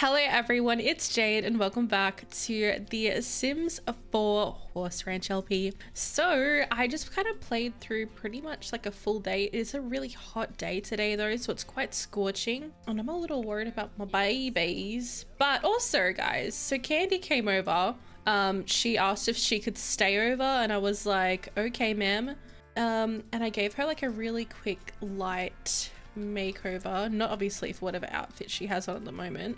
Hello everyone, it's Jade and welcome back to the Sims 4 Horse Ranch LP. So I just kind of played through pretty much like a full day. It's a really hot day today though, so it's quite scorching and I'm a little worried about my babies. But also guys, so Candy came over. Um, she asked if she could stay over and I was like, okay ma'am. Um, and I gave her like a really quick light makeover, not obviously for whatever outfit she has on at the moment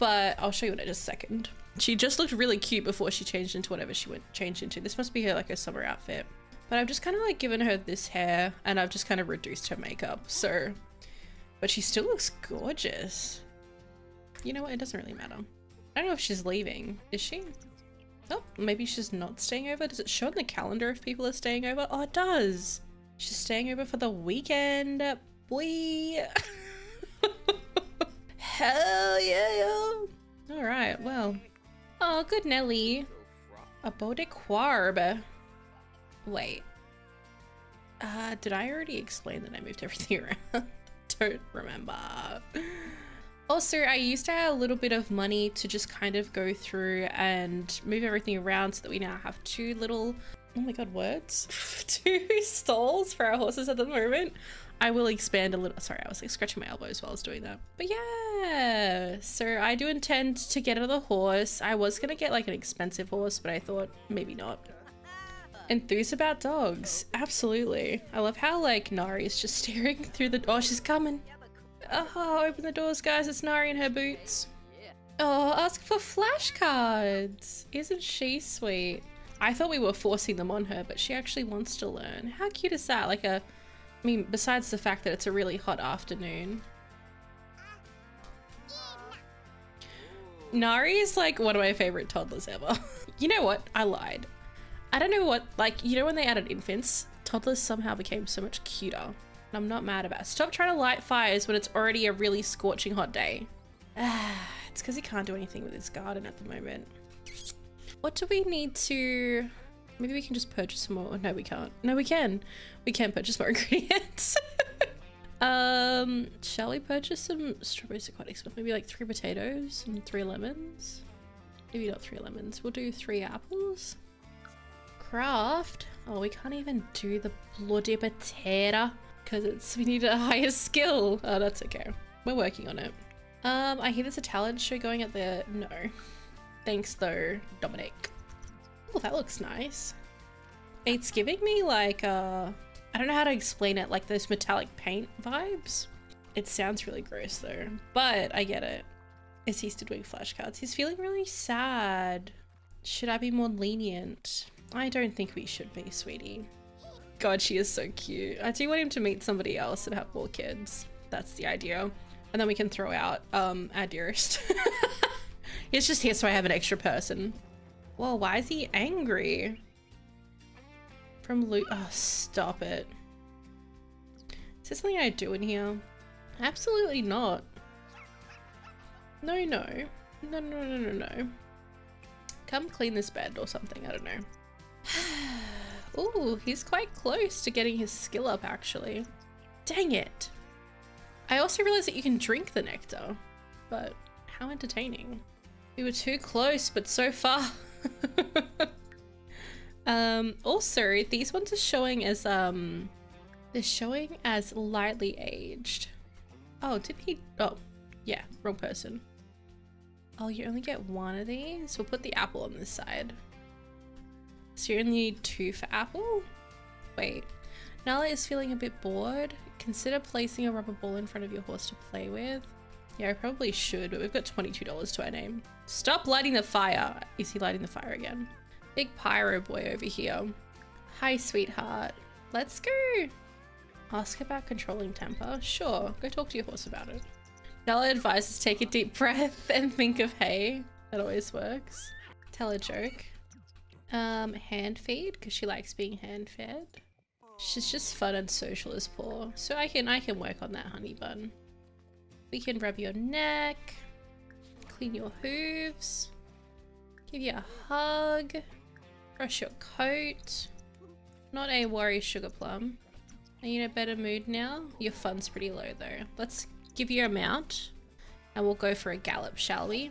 but I'll show you in just a second. She just looked really cute before she changed into whatever she went changed into. This must be her like her summer outfit. But I've just kind of like given her this hair and I've just kind of reduced her makeup. So, but she still looks gorgeous. You know what? It doesn't really matter. I don't know if she's leaving. Is she? Oh, maybe she's not staying over. Does it show in the calendar if people are staying over? Oh, it does. She's staying over for the weekend. Boy. Hell yeah, yo. All right, well. Oh, good Nelly. A de Quarb. Wait. Uh, did I already explain that I moved everything around? Don't remember. Also, I used to have a little bit of money to just kind of go through and move everything around so that we now have two little, oh my god, words? two stalls for our horses at the moment. I will expand a little. Sorry, I was like scratching my elbows while I was doing that. But yeah, so I do intend to get another horse. I was gonna get like an expensive horse, but I thought maybe not. Enthused about dogs. Absolutely. I love how like Nari is just staring through the- Oh, she's coming. Oh, open the doors, guys. It's Nari in her boots. Oh, ask for flashcards. Isn't she sweet? I thought we were forcing them on her, but she actually wants to learn. How cute is that? Like a I mean, besides the fact that it's a really hot afternoon. Nari is like one of my favorite toddlers ever. you know what? I lied. I don't know what, like, you know when they added infants, toddlers somehow became so much cuter. And I'm not mad about it. Stop trying to light fires when it's already a really scorching hot day. it's because he can't do anything with his garden at the moment. What do we need to... Maybe we can just purchase some more. No, we can't. No, we can. We can purchase more ingredients. um, shall we purchase some strawberries aquatic stuff? Maybe like three potatoes and three lemons. Maybe not three lemons. We'll do three apples. Craft. Oh, we can't even do the bloody potato because it's we need a higher skill. Oh, that's okay. We're working on it. Um, I hear there's a talent show going at the no. Thanks though, Dominic. Oh, that looks nice. It's giving me like, uh, I don't know how to explain it, like those metallic paint vibes. It sounds really gross though, but I get it. Is he still doing flashcards? He's feeling really sad. Should I be more lenient? I don't think we should be, sweetie. God, she is so cute. I do want him to meet somebody else and have more kids. That's the idea. And then we can throw out um, our dearest. He's just here so I have an extra person. Well, why is he angry? From loot- oh, stop it. Is there something I do in here? Absolutely not. No, no. No, no, no, no, no. Come clean this bed or something, I don't know. Ooh, he's quite close to getting his skill up actually. Dang it. I also realized that you can drink the nectar, but how entertaining. We were too close, but so far. um, also, these ones are showing as, um, they're showing as lightly aged. Oh, did he? Oh, yeah, wrong person. Oh, you only get one of these? We'll put the apple on this side. So you only need two for apple? Wait. Nala is feeling a bit bored. Consider placing a rubber ball in front of your horse to play with. Yeah, I probably should, but we've got $22 to our name. Stop lighting the fire. Is he lighting the fire again? Big pyro boy over here. Hi, sweetheart. Let's go. Ask about controlling temper. Sure, go talk to your horse about it. Nella advises take a deep breath and think of hay. That always works. Tell a joke. Um, hand feed, because she likes being hand fed. She's just fun and social as poor. So I can I can work on that honey bun. We can rub your neck, clean your hooves, give you a hug, brush your coat. Not a worry, Sugar Plum. Are you in a better mood now? Your fun's pretty low though. Let's give you a mount. And we'll go for a gallop, shall we?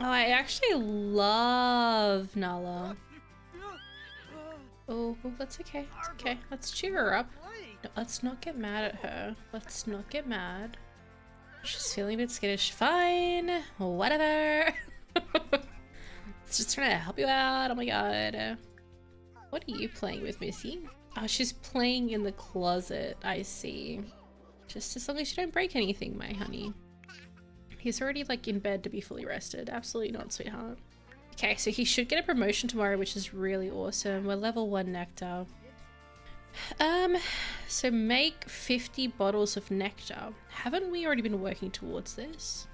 Oh, I actually love Nala. Oh, that's okay. It's okay. Let's cheer her up. Let's not get mad at her. Let's not get mad. She's feeling a bit skittish. Fine. Whatever. it's just trying to help you out. Oh my god. What are you playing with, Missy? Oh, she's playing in the closet. I see. Just as long as you don't break anything, my honey. He's already like in bed to be fully rested. Absolutely not, sweetheart. Okay, so he should get a promotion tomorrow, which is really awesome. We're level one nectar. Um, so make 50 bottles of nectar. Haven't we already been working towards this?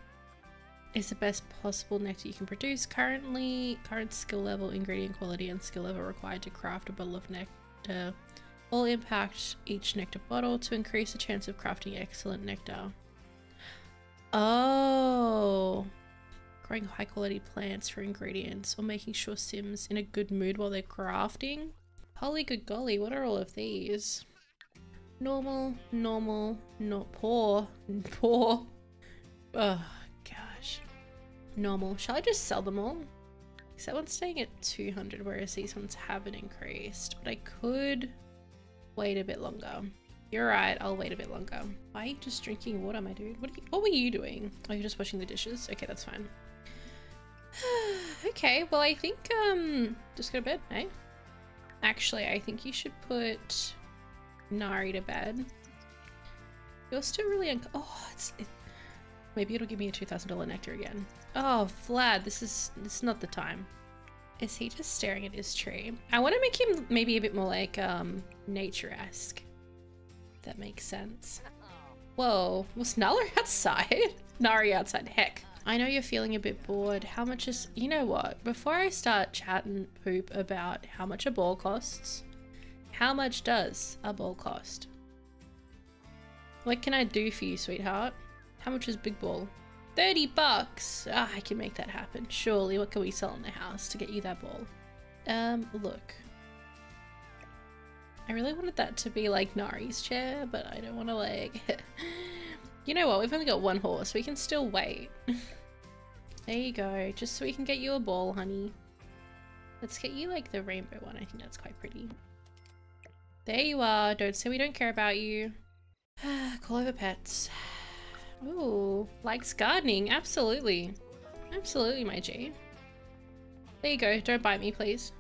Is the best possible nectar you can produce currently. Current skill level, ingredient quality, and skill level required to craft a bottle of nectar. All impact each nectar bottle to increase the chance of crafting excellent nectar. Oh. Growing high quality plants for ingredients or making sure Sims in a good mood while they're crafting. Holy good golly, what are all of these? Normal, normal, not poor, poor. Oh gosh. Normal. Shall I just sell them all? Because that one's staying at 200, whereas these ones haven't increased. But I could wait a bit longer. You're right, I'll wait a bit longer. Why are you just drinking water, my dude? What, you, what were you doing? Oh, you just washing the dishes? Okay, that's fine. okay, well I think, um, just go to bed, eh? Actually, I think you should put Nari to bed. You're still really un- Oh, it's- it, Maybe it'll give me a $2,000 nectar again. Oh, Vlad, this is- this is not the time. Is he just staring at his tree? I want to make him maybe a bit more like, um, nature-esque. That makes sense. Whoa, was Nala outside? Nari outside, heck. I know you're feeling a bit bored. How much is... You know what? Before I start chatting poop about how much a ball costs, how much does a ball cost? What can I do for you, sweetheart? How much is big ball? 30 bucks! Ah, I can make that happen. Surely, what can we sell in the house to get you that ball? Um, look. I really wanted that to be like Nari's chair, but I don't want to like... you know what, we've only got one horse, we can still wait. There you go, just so we can get you a ball, honey. Let's get you like the rainbow one. I think that's quite pretty. There you are. Don't say we don't care about you. Call over pets. Ooh, likes gardening. Absolutely. Absolutely, my G. There you go. Don't bite me, please.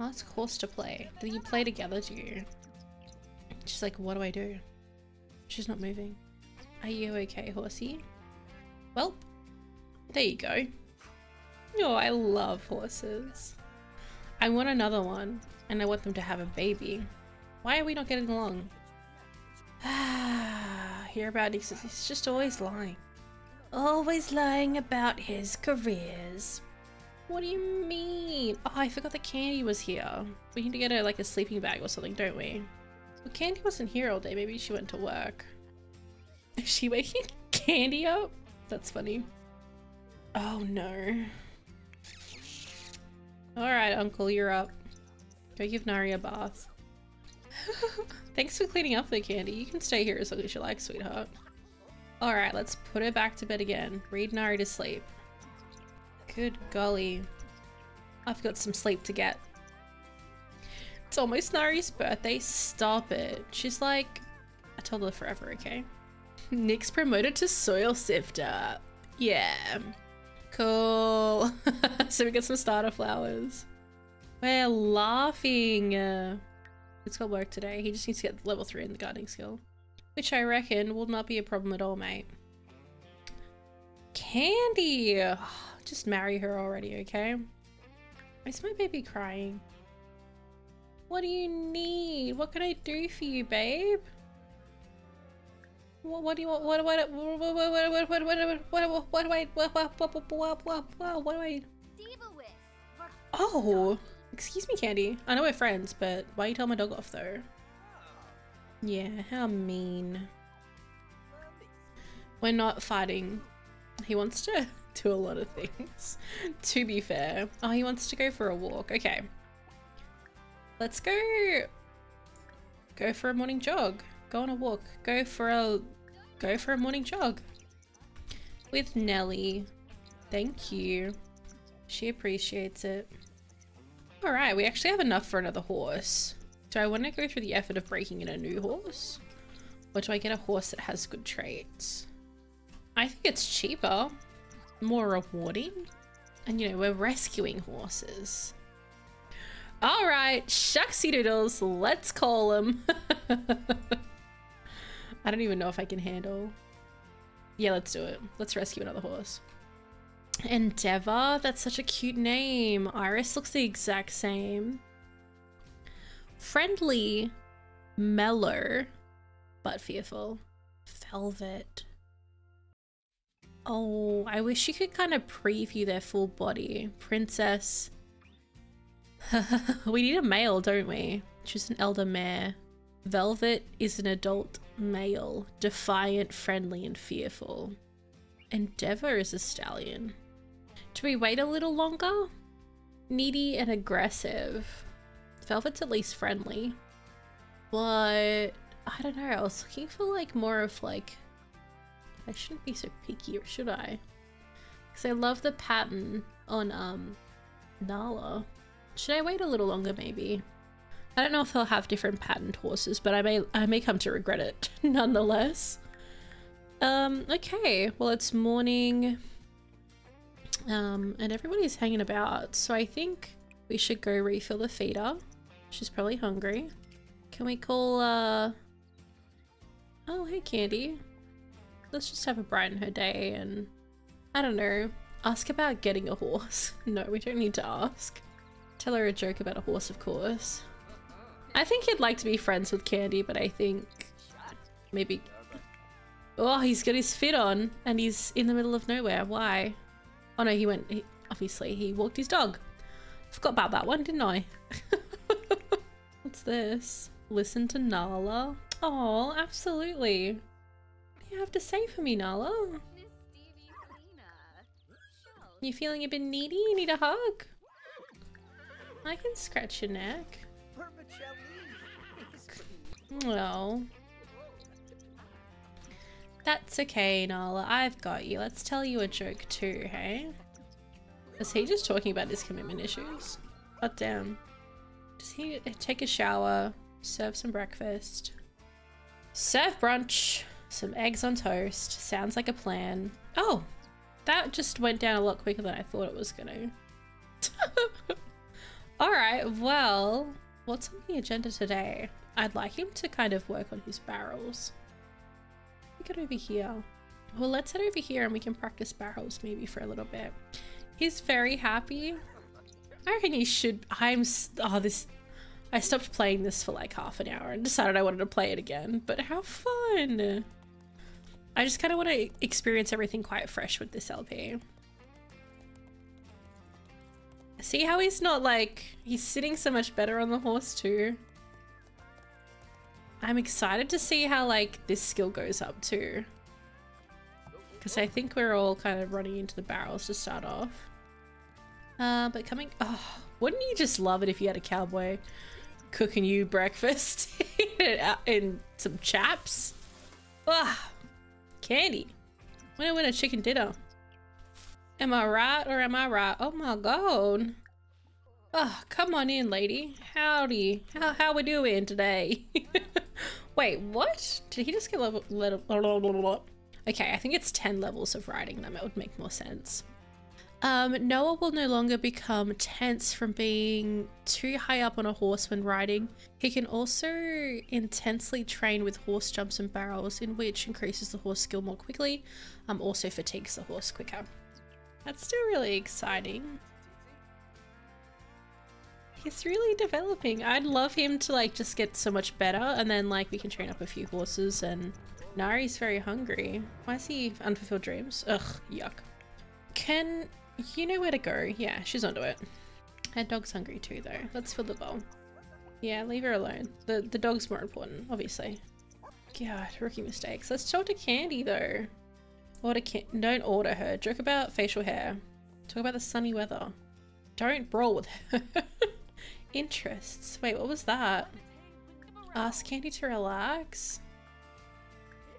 Oh, that's course to play. Do you play together, do you? She's like, what do I do? She's not moving. Are you okay, horsey? Well, there you go. Oh, I love horses. I want another one, and I want them to have a baby. Why are we not getting along? Ah, Hear about he's, he's just always lying. Always lying about his careers. What do you mean? Oh, I forgot that Candy was here. We need to get her like a sleeping bag or something, don't we? Well, Candy wasn't here all day. Maybe she went to work. Is she waking Candy up? That's funny. Oh no. Alright, Uncle, you're up. Go give Nari a bath. Thanks for cleaning up the candy. You can stay here as long as you like, sweetheart. Alright, let's put her back to bed again. Read Nari to sleep. Good golly. I've got some sleep to get. It's almost Nari's birthday. Stop it. She's like I told her forever, okay? Nick's promoted to soil sifter. Yeah. Cool. so we get some starter flowers. We're laughing. Uh, it's got work today. He just needs to get level 3 in the gardening skill. Which I reckon will not be a problem at all, mate. Candy! Just marry her already, okay? Why's my baby crying? What do you need? What can I do for you, babe? What, what do you want? What what what what what what what what what what do I what what what what what what what do I? Oh, excuse me, Candy. I know we're friends, but why you tell my dog off though? Yeah, how mean. We're not fighting. He wants to do a lot of things. to be fair. Oh, he wants to go for a walk. Okay. Let's go. Go for a morning jog. Go on a walk. Go for a go for a morning jog with Nelly. Thank you. She appreciates it. All right, we actually have enough for another horse. Do I want to go through the effort of breaking in a new horse? Or do I get a horse that has good traits? I think it's cheaper, more rewarding. And you know, we're rescuing horses. All right, shucksy doodles, let's call them. I don't even know if I can handle. Yeah, let's do it. Let's rescue another horse. Endeavor, that's such a cute name. Iris looks the exact same. Friendly, mellow, but fearful. Velvet. Oh, I wish you could kind of preview their full body. Princess. we need a male, don't we? She's an elder mare. Velvet is an adult male, defiant, friendly, and fearful. Endeavor is a stallion. Do we wait a little longer? Needy and aggressive. Velvet's at least friendly. But I don't know, I was looking for like more of like I shouldn't be so picky or should I? Because I love the pattern on um Nala. Should I wait a little longer maybe? I don't know if they'll have different patterned horses, but I may I may come to regret it nonetheless. Um, okay, well it's morning. Um, and everybody's hanging about, so I think we should go refill the feeder. She's probably hungry. Can we call, uh... Oh, hey, Candy. Let's just have a brighten her day and... I don't know. Ask about getting a horse. no, we don't need to ask. Tell her a joke about a horse, of course. I think he'd like to be friends with Candy, but I think... Maybe... Oh, he's got his fit on and he's in the middle of nowhere. Why? Oh no, he went, he, obviously, he walked his dog. Forgot about that one, didn't I? What's this? Listen to Nala? Oh, absolutely. What do you have to say for me, Nala? You feeling a bit needy? You need a hug? I can scratch your neck. Oh. That's okay, Nala. I've got you. Let's tell you a joke too, hey? Is he just talking about his commitment issues? God damn. Does he take a shower, serve some breakfast, serve brunch, some eggs on toast? Sounds like a plan. Oh, that just went down a lot quicker than I thought it was gonna. Alright, well, what's on the agenda today? I'd like him to kind of work on his barrels We get over here. Well, let's head over here and we can practice barrels maybe for a little bit. He's very happy. I reckon he should. I'm. Oh, this. I stopped playing this for like half an hour and decided I wanted to play it again. But how fun! I just kind of want to experience everything quite fresh with this LP. See how he's not like. He's sitting so much better on the horse too. I'm excited to see how like this skill goes up too. Because I think we're all kind of running into the barrels to start off. Uh, but coming, oh, wouldn't you just love it if you had a cowboy cooking you breakfast in some chaps? Ah, candy. When I win a chicken dinner. Am I right or am I right? Oh my god. Oh, come on in, lady. Howdy. How how we doing today? Wait, what? Did he just get level? okay, I think it's 10 levels of riding them. It would make more sense. Um, Noah will no longer become tense from being too high up on a horse when riding. He can also intensely train with horse jumps and barrels, in which increases the horse skill more quickly, um, also fatigues the horse quicker. That's still really exciting he's really developing. I'd love him to like just get so much better and then like we can train up a few horses and Nari's very hungry. Why is he unfulfilled dreams? Ugh, yuck. Can you know where to go? Yeah, she's onto it. Her dog's hungry too though. Let's fill the bowl. Yeah, leave her alone. The the dog's more important, obviously. God, rookie mistakes. Let's talk to Candy though. Order can don't order her. Joke about facial hair. Talk about the sunny weather. Don't brawl with her. Interests. Wait, what was that? Ask Candy to relax?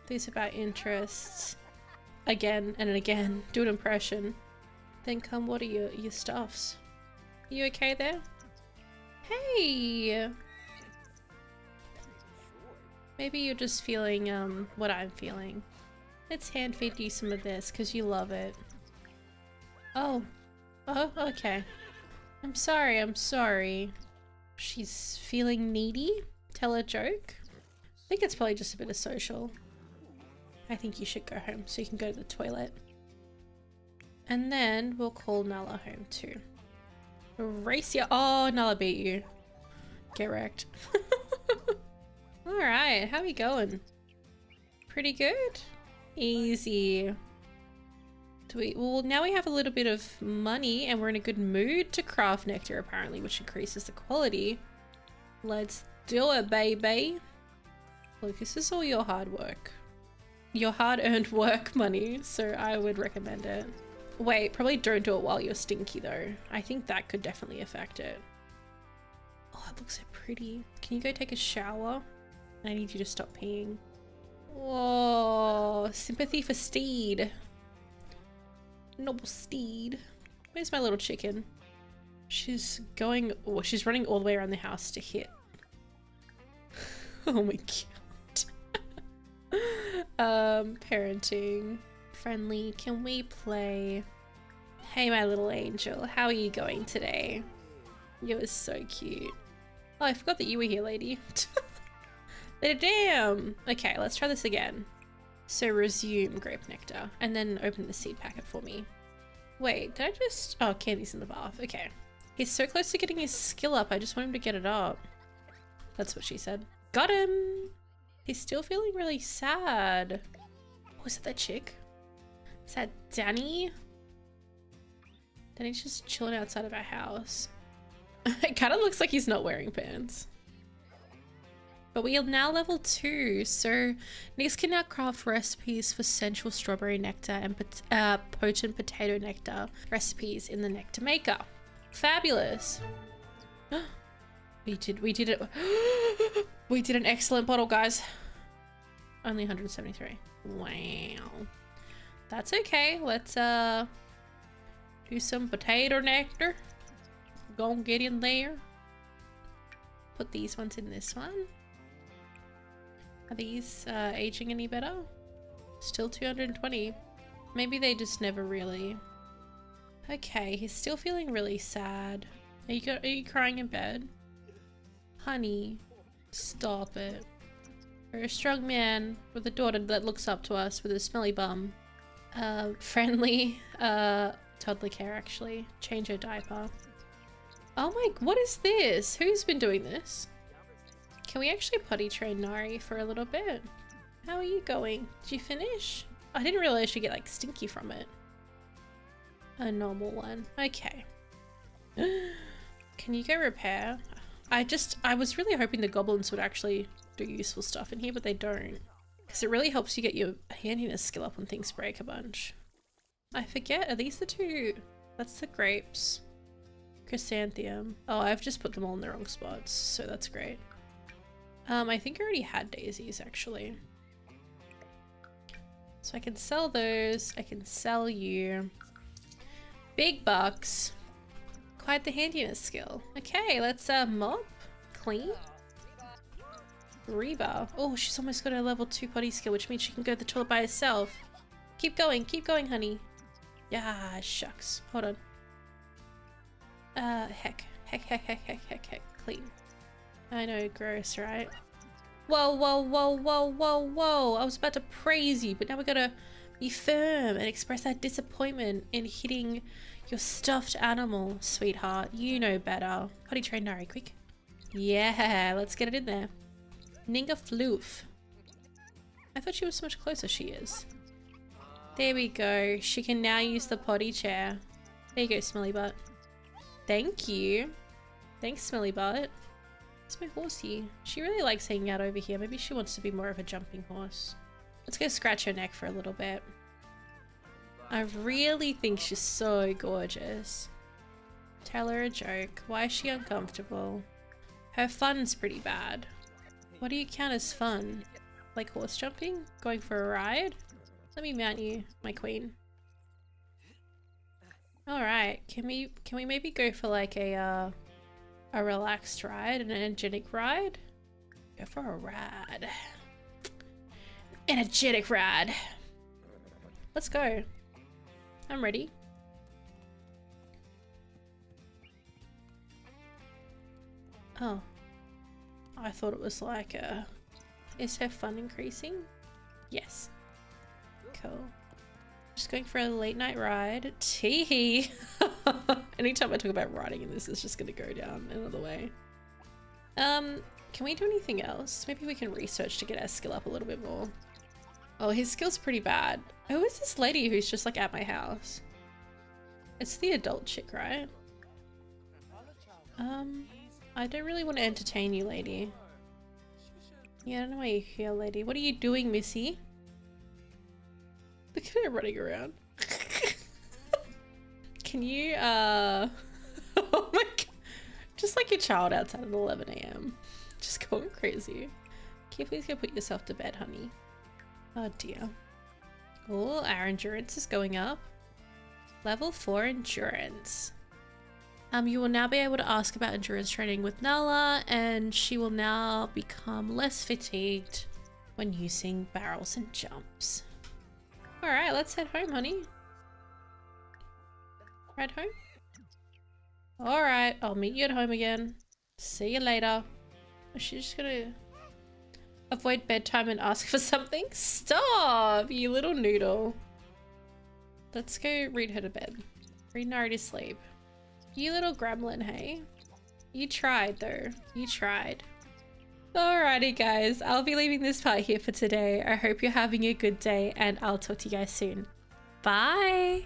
These about interests. Again and again. Do an impression. Then come, what are your, your stuffs? You okay there? Hey! Maybe you're just feeling um what I'm feeling. Let's hand feed you some of this because you love it. Oh. Oh, okay. I'm sorry, I'm sorry. She's feeling needy? Tell a joke? I think it's probably just a bit of social. I think you should go home so you can go to the toilet. And then we'll call Nala home too. Race you. Oh, Nala beat you. Get wrecked. Alright, how we going? Pretty good? Easy. Do we, well, now we have a little bit of money and we're in a good mood to craft nectar apparently, which increases the quality. Let's do it, baby. Look, this is all your hard work. Your hard-earned work money, so I would recommend it. Wait, probably don't do it while you're stinky though. I think that could definitely affect it. Oh, it looks so pretty. Can you go take a shower? I need you to stop peeing. Whoa, sympathy for Steed. Noble Steed. Where's my little chicken? She's going, oh, she's running all the way around the house to hit. oh my god. um, parenting. Friendly, can we play? Hey, my little angel, how are you going today? You were so cute. Oh, I forgot that you were here, lady. Damn! Okay, let's try this again. So resume grape nectar and then open the seed packet for me. Wait, did I just... Oh, Candy's in the bath. Okay. He's so close to getting his skill up. I just want him to get it up. That's what she said. Got him! He's still feeling really sad. Oh, is that that chick? Is that Danny? Danny's just chilling outside of our house. it kind of looks like he's not wearing pants. But we are now level 2, so Nix can now craft recipes for sensual strawberry nectar and uh, potent potato nectar recipes in the Nectar Maker. Fabulous! we did, we did it. we did an excellent bottle, guys. Only 173. Wow. That's okay. Let's uh do some potato nectar. Go and get in there. Put these ones in this one. Are these uh, aging any better? Still 220. Maybe they just never really... Okay, he's still feeling really sad. Are you, are you crying in bed? Honey, stop it. We're a strong man with a daughter that looks up to us with a smelly bum. Uh, friendly, uh, toddler care actually. Change her diaper. Oh my, what is this? Who's been doing this? Can we actually potty train Nari for a little bit? How are you going? Did you finish? I didn't realize you get like stinky from it. A normal one. Okay. Can you go repair? I just, I was really hoping the goblins would actually do useful stuff in here, but they don't. Because it really helps you get your handiness skill up when things break a bunch. I forget, are these the two? That's the grapes. Chrysanthemum. Oh, I've just put them all in the wrong spots, so that's great. Um, I think I already had daisies actually. So I can sell those. I can sell you. Big bucks. Quite the handiness skill. Okay, let's uh, mop. Clean. Reba. Oh, she's almost got her level 2 potty skill, which means she can go to the toilet by herself. Keep going, keep going, honey. Yeah, shucks. Hold on. Uh, heck. Heck, heck, heck, heck, heck, heck. Clean. I know, gross, right? Whoa, whoa, whoa, whoa, whoa, whoa. I was about to praise you, but now we gotta be firm and express our disappointment in hitting your stuffed animal, sweetheart. You know better. Potty train Nari, quick. Yeah, let's get it in there. Ninga Floof. I thought she was so much closer she is. There we go. She can now use the potty chair. There you go, Smelly Butt. Thank you. Thanks, Smelly Butt. It's my horsey. She really likes hanging out over here. Maybe she wants to be more of a jumping horse. Let's go scratch her neck for a little bit. I really think she's so gorgeous. Tell her a joke. Why is she uncomfortable? Her fun's pretty bad. What do you count as fun? like horse jumping, going for a ride. Let me mount you, my queen. All right, can we can we maybe go for like a uh, a relaxed ride, an energetic ride? Go for a ride. Energetic ride. Let's go. I'm ready. Oh. I thought it was like a... Is her fun increasing? Yes. Cool. Just going for a late night ride. Teehee! Anytime I talk about writing in this, it's just gonna go down another way. Um, can we do anything else? Maybe we can research to get our skill up a little bit more. Oh, his skill's pretty bad. Who is this lady who's just like at my house? It's the adult chick, right? Um, I don't really want to entertain you, lady. Yeah, I don't know why you're here, lady. What are you doing, missy? Look at her running around. Can you, uh... oh my god. Just like your child outside at 11 a.m. Just going crazy. Can you please go put yourself to bed, honey? Oh dear. Oh, our endurance is going up. Level 4 endurance. Um, you will now be able to ask about endurance training with Nala, and she will now become less fatigued when using barrels and jumps. Alright, let's head home, honey. Right home? Alright, I'll meet you at home again. See you later. Is she just gonna avoid bedtime and ask for something? Stop, you little noodle. Let's go read her to bed. Read Nari to sleep. You little gremlin, hey? You tried though. You tried. Alrighty guys, I'll be leaving this part here for today. I hope you're having a good day and I'll talk to you guys soon. Bye!